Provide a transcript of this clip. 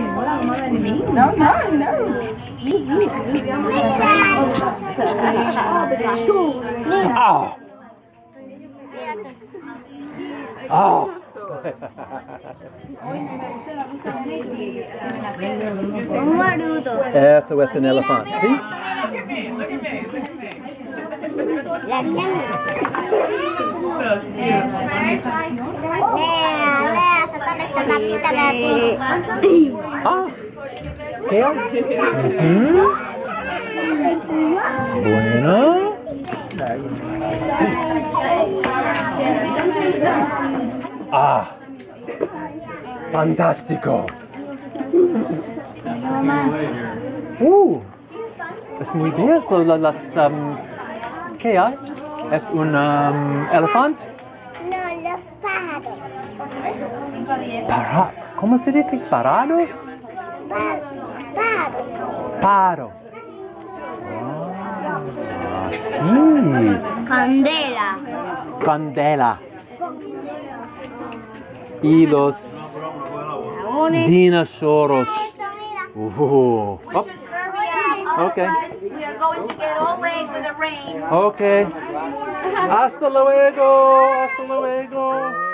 No, no, no. Oh. Oh. Äta with an elephant. See? La niña. Lea, la matita da te. Ah. Teo. Mm. Bueno. Ah. Fantástico. Uh. Es muy bien, so la las um, ¿qué hay? Es un um, elefante. dos pájaros. Para... Como se diz? Parados? Paro. Paro. Ah, sim. Candela. Candela. E os dinossauros. Uh, oh. Okay. We are going to get away with the rain. ok. Hasta luego. Hasta luego.